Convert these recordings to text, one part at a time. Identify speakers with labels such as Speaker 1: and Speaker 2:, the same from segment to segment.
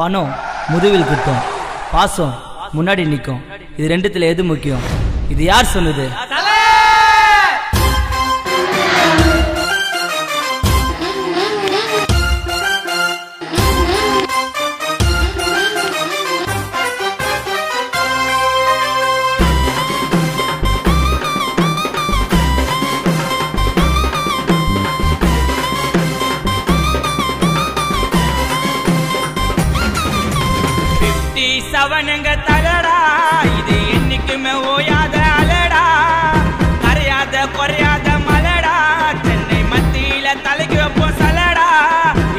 Speaker 1: பணம் முதுவில் குத்தும் பாசம் முன்னாடி நிற்கும். இது ரெண்டுத்துல எது முக்கியம்? இது யார் சொன்னது?
Speaker 2: பிப்டி செவனுங்க தலடா இது என்னைக்குமே ஓயாத அலடா. கரையாத குறையாத மலடா. சென்னை மத்தியில தலைக்கு வைப்போம் சலடா.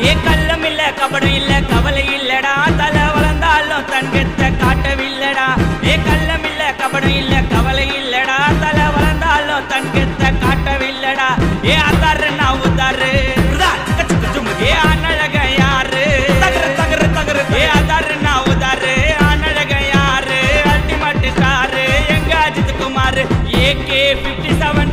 Speaker 2: ஏ கல்லம் இல்ல கபடம் இல்ல கவலை இல்லடா. தலை வளர்ந்தாலும் தன்கத்தை காட்டவில்லடா. ஏ கல்லம் இல்ல கபடம் இல்ல கவலை இல்லடா. தலை வளர்ந்தாலும் தன்கத்தை காட்டவில்லடா. ஏ அதாரு 57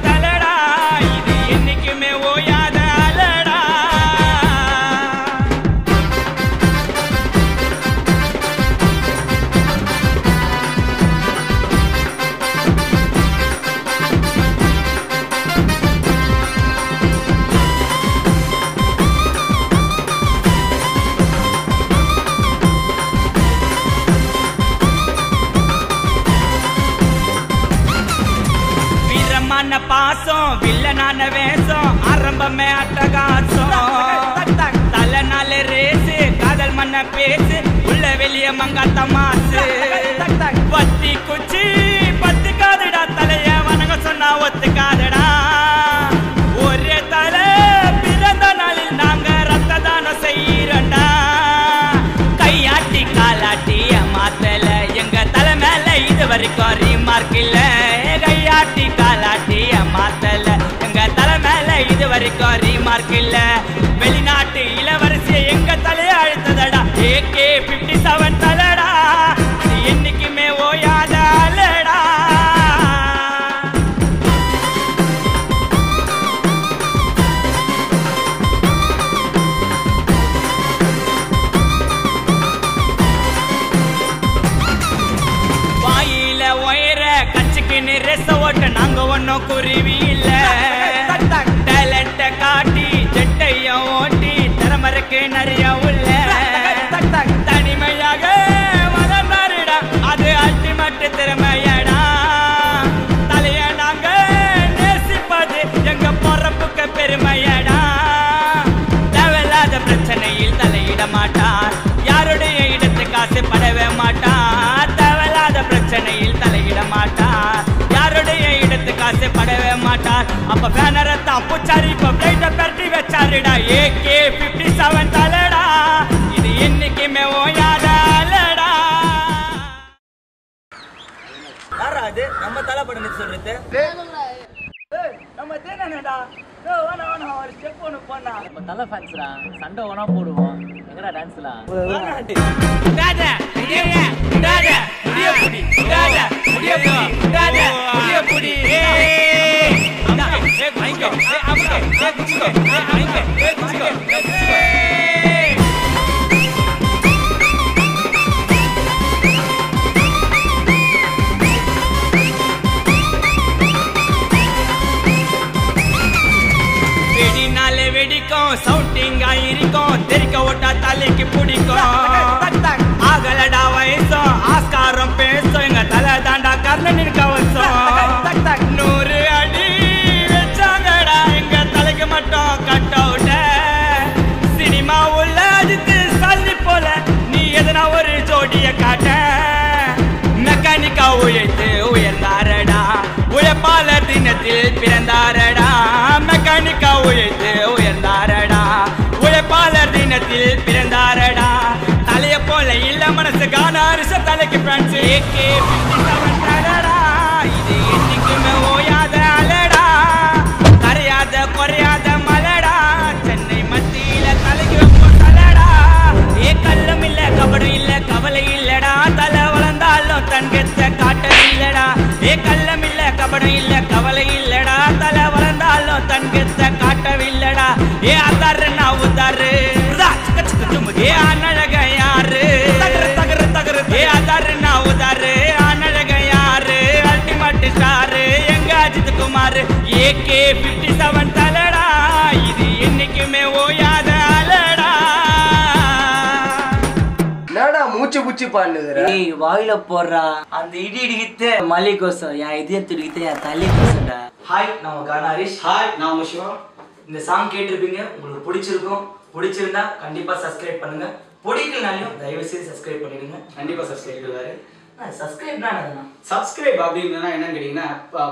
Speaker 2: பாசம் வில்லனான வேஷம் ஆரம்பமே அட்டகாசம். தலை நாள் ரேசு காதல் மண்ண பேசு உள்ள வெளிய மங்காத்த மாசு. பத்தி குச்சி பத்து காதுடா தலைய வணங்க சொன்னா ஒத்துக்காதடா. ஒரே தலை பிறந்த நாளில் நாங்க ரத்த தானம் செய்யறோம்டா கையாட்டி காலாட்டி மாத்தல எங்க தலை மேல இது வரைக்கும் ரீமார்க் இல்ல. அமெரிக்கா ரீமார்க் இல்ல. வெளிநாட்டு இளவரசி எங்க தலையை அழுத்ததடா? ஏகே பிப்டி செவன் அப்ப பேனரை தான் பூச்சாரி இப்ப பிளைட்ட பரட்டி வச்சாருடா. ஏகே பிப்டி செவன் தலைடா. இது என்னைக்குமே ஓயாத அலடா
Speaker 1: யாரா அது? நம்ம தலை படம் சொல்றது.
Speaker 2: நம்ம தேனடா
Speaker 3: தலை ஃபேன்ஸ்டா சண்டை போடுவோம். எங்கடா டான்ஸ்லாம்
Speaker 2: டாடா முடிய டாடா முடிய புடி டாடா முடிய புடி டாடா முடிய புடி அரிச தலைக்கு ஃப்ரெண்ட்ஸ் ஏகே தடடா இது என்னைக்குமே ஓயாத அலடா. கரையாத குறையாத மலடா. சென்னை மத்தியில தலைக்கு வைப்போம் தலடா. ஏ கள்ளம் இல்ல கபடம் இல்ல கவலை இல்லடா. தலை வளர்ந்தாலும் தன்கத்தை காட்டவில்லடா ஏ கள்ளம் இல்ல கபடம் இல்ல கவலை இல்லடா. தலை வளர்ந்தாலும் காட்டவில்லடா ஏ ஏகே பிப்டி செவன் தலடா. இது என்னைக்குமே ஓயாத அலடா.
Speaker 4: என்னடா மூச்சு பூச்சி பண்ணுகிற
Speaker 3: ஏய் வாயில போடுறா. அந்த இடி இடிக்கிட்டு மலை கோசம் என் இதயம் துடிக்கிட்டு என் தலை கோசம்டா
Speaker 1: ஹாய் நான் உங்க கானா ஹரிஷ்
Speaker 5: ஹாய் நான் உங்க சிவா.
Speaker 1: இந்த சாங் கேட்டிருப்பீங்க உங்களுக்கு பிடிச்சிருக்கும். பிடிச்சிருந்தா கண்டிப்பா சப்ஸ்கிரைப் பண்ணுங்க. பிடிக்கலனாலையும் தயவு செய்து சப்ஸ்கிரைப் பண்ணிடுங்க.
Speaker 5: கண்டிப்பா சப்ஸ்கிரைப் பண்ணுவாரு சப்ஸ்கிரைப் அப்படின்னா என்னன்னு கேட்டீங்கன்னா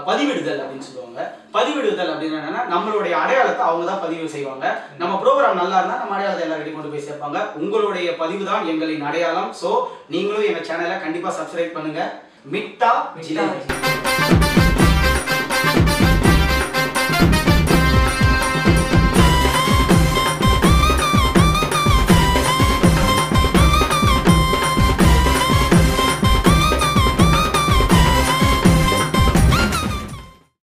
Speaker 5: பதிவிடுதல் அப்படின்னு சொல்லுவாங்க. பதிவிடுதல் அப்படின்னா என்னன்னா நம்மளுடைய அடையாளத்தை அவங்க தான் பதிவு செய்வாங்க. நம்ம ப்ரோக்ராம் நல்லா இருந்தா நம்ம அடையாளத்தை எல்லாருக்கிட்டையும் கொண்டு போய் சேர்ப்பாங்க. உங்களுடைய பதிவு தான் எங்களின் அடையாளம். ஸோ நீங்களும் எங்க சேனலை கண்டிப்பா சப்ஸ்கிரைப் பண்ணுங்க. மிட்டா ஜிலேபி.